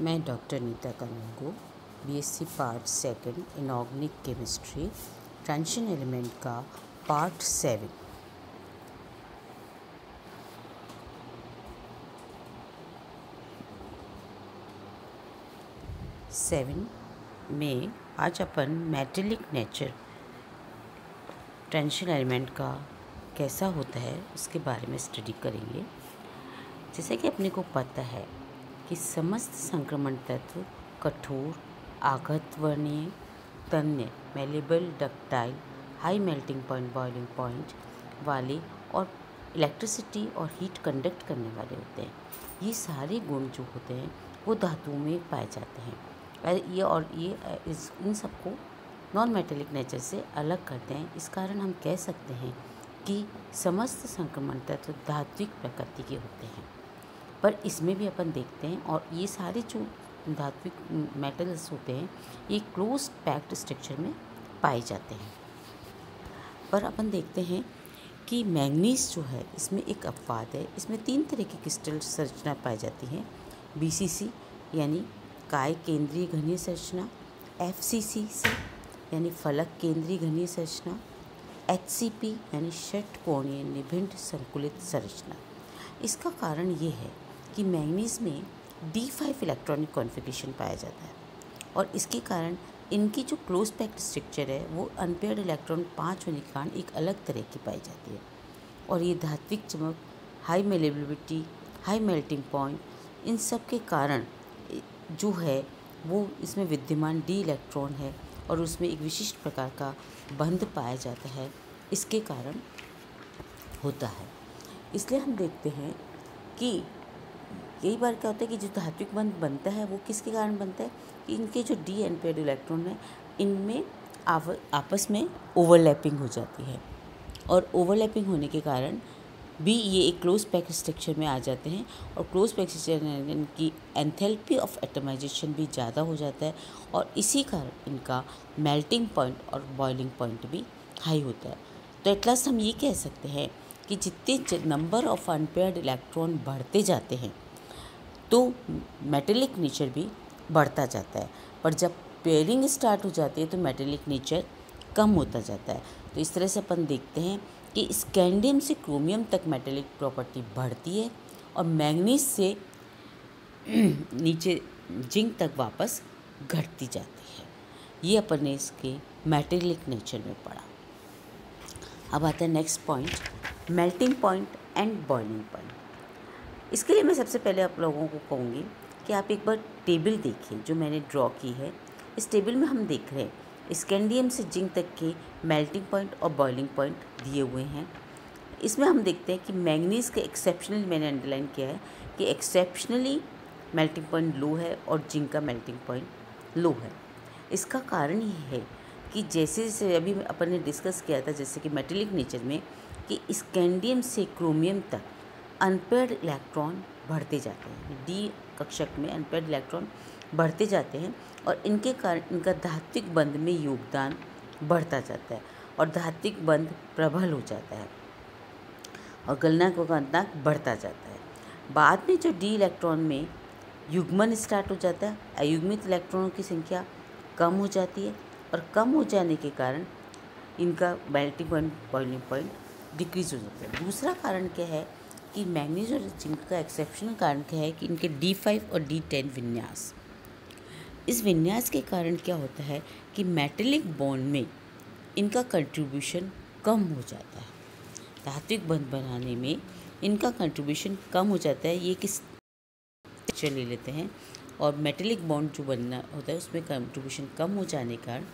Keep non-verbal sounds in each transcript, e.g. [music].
मैं doctor Neeta Kanungo BSc part second in organic chemistry, transition element का part seven. Seven में आज अपन मेटेलिक नेचर ट्रांजिशन एलिमेंट का कैसा होता है उसके बारे में स्टडी करेंगे। जैसे कि अपने को पता है कि समस्त संक्रमण तत्व कठोर, आघातवर्णीय, तन्य malleable ductile high melting point boiling point वाले और इलेक्ट्रिसिटी और हीट कंडक्ट करने वाले होते हैं। ये सारे गुण जो होते हैं, वो धातुओं में पाए जाते हैं। ये और ये इस, इन सबको नॉन मेटेलिक नेचर से अलग करते हैं। इस कारण हम कह सकते हैं कि समस्त संक्रमण तत्व धात्विक प्रकृति के होते हैं। पर इसमें भी अपन देखते हैं और ये सारे जो धात्विक मेटल्स होते हैं, ये क्लोज पैक्ड स्ट्रक्चर में पाए जाते हैं। पर अपन देखते हैं कि मैंगनीज जो है, इसमें एक अपवाद है। इसमें तीन तरह की क्रिस्टल संरचना पाई जाती है। बीसीसी यानी काय केंद्रीय घनीय संरचना एफसीसी से, यानी फलक केंद्रीय घनीय संरचना एचसीपी यानी षट कोणीय निभिंड संकुलित संरचना। इसका कारण ये है कि मैंगनीज में डी फाइव इलेक्ट्रॉनिक कॉन्फ़िगरेशन पाया जाता है। और इसके कारण इनकी जो क्लोज पैक्ड स्ट्रक्चर है, वो अनपेयर्ड इलेक्ट्रॉन पाँच होने के कारण एक अलग तरह की पाई जाती है। और ये धात्विक चमक high malleability high melting point इन सब के कारण जो है, वो इसमें विद्यमान डी इलेक्ट्रॉन है और उसमें एक विशिष्ट प्रकार का बंध पाया जाता है। इसके कारण होता है। इसलिए हम देखते हैं कि कई बार क्या होता है कि जो धात्विक बंध बनता है, वो किसके कारण बनता है? कि इनके जो डी एनपेड इलेक्ट्रॉन है, इनमें आपस में ओवरलैपिंग हो जाती है। और ओवरलैपिंग होने के कारण भी ये एक क्लोज पैक स्ट्रक्चर में आ जाते हैं और क्लोज पैक स्ट्रक्चर की एंथैल्पी ऑफ़ एटमाइजेशन भी ज़्यादा हो जाता है और इसी कारण इनका मेल्टिंग पॉइंट और बॉइलिंग पॉइंट भी हाई होता है। तो एट लास्ट हम ये कह सकते हैं कि जितने नंबर ऑफ़ अनपेयर्ड इलेक्ट्रॉन बढ़ते जाते हैं तो मेटेलिक नेचर भी बढ़ता जाता है। पर जब पेयरिंग स्टार्ट हो जाती है तो मेटेलिक नेचर कम होता जाता है। तो इस तरह से अपन देखते हैं कि स्कैंडियम से क्रोमियम तक मेटेलिक प्रॉपर्टी बढ़ती है और मैग्नीज से [clears throat] नीचे जिंक तक वापस घटती जाती है। ये अपन ने इसके मेटेलिक नेचर में पढ़ा। अब आता है next point melting point and boiling point इसके लिए मैं सबसे पहले आप लोगों को कहूँगी कि आप एक बार टेबल देखिए जो मैंने ड्रॉ की है। इस टेबल में हम देख रहे हैं स्कैंडियम से जिंक तक के मेल्टिंग पॉइंट और बॉइलिंग पॉइंट दिए हुए हैं। इसमें हम देखते हैं कि मैंगनीज का एक्सेप्शनल मैंने अंडरलाइन किया है कि एक्सेप्शनली मेल्टिंग पॉइंट लो है और जिंक का मेल्टिंग पॉइंट लो है। इसका कारण ये है कि जैसे जैसे अभी अपन ने डिस्कस किया था, जैसे कि मेटेलिक नेचर में कि स्कैंडियम से क्रोमियम तक अनपेड इलेक्ट्रॉन बढ़ते जाते हैं। डी कक्षक में अनपेड इलेक्ट्रॉन बढ़ते जाते हैं और इनके कारण इनका धात्विक बंध में योगदान बढ़ता जाता है और धात्विक बंध प्रबल हो जाता है और गलनांक गलनांक बढ़ता जाता है। बाद में जो डी इलेक्ट्रॉन में युग्मन स्टार्ट हो जाता है, अयुग्मित इलेक्ट्रॉनों की संख्या कम हो जाती है और कम हो जाने के कारण इनका melting point boiling point decrease हो जाता है। दूसरा कारण क्या है? कि मैग्नीज और जिंक का एक्सेप्शनल कारण क्या है कि इनके डी फाइव और डी टेन विन्यास। इस विन्यास के कारण क्या होता है कि मेटेलिक बॉन्ड में इनका कंट्रीब्यूशन कम हो जाता है। धात्विक बंध बनाने में इनका कंट्रीब्यूशन कम हो जाता है। ये किस ले लेते हैं? और मेटेलिक बॉन्ड जो बनना होता है, उसमें कंट्रीब्यूशन कम हो जाने के कारण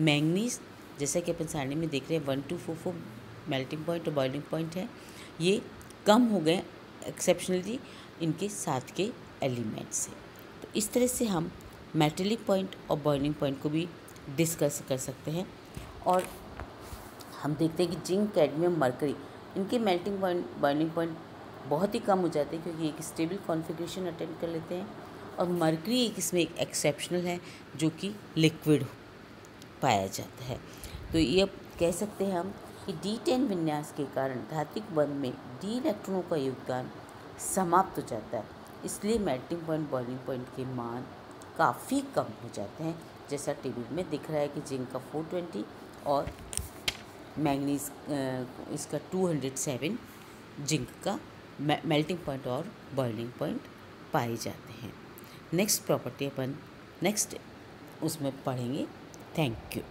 मैंगनीज, जैसा कि अपन सारणी में देख रहे हैं one two four four melting point और बॉइलिंग पॉइंट है। ये कम हो गए एक्सेप्शनली इनके साथ के एलिमेंट से। तो इस तरह से हम मेटेलिक पॉइंट और बॉइलिंग पॉइंट को भी डिस्कस कर सकते हैं। और हम देखते हैं कि जिंक कैडमियम मरकरी इनके मेल्टिंग पॉइंट बॉइलिंग पॉइंट बहुत ही कम हो जाते हैं क्योंकि एक स्टेबल कॉन्फ़िगरेशन अटेंड कर लेते हैं। और मरकरी एक इसमें एक एक्सेप्शनल है जो कि लिक्विड पाया जाता है। तो ये कह सकते हैं हम कि डी टेन विन्यास के कारण धात्विक बंध में डी इलेक्ट्रॉनों का योगदान समाप्त हो जाता है। इसलिए मेल्टिंग पॉइंट बॉइलिंग पॉइंट के मान काफ़ी कम हो जाते हैं। जैसा टेबल में दिख रहा है कि जिंक का 420 और मैंगनीज इसका 207 जिंक का मेल्टिंग पॉइंट और बॉइलिंग पॉइंट पाए जाते हैं। नेक्स्ट प्रॉपर्टी अपन नेक्स्ट उसमें पढ़ेंगे। Thank you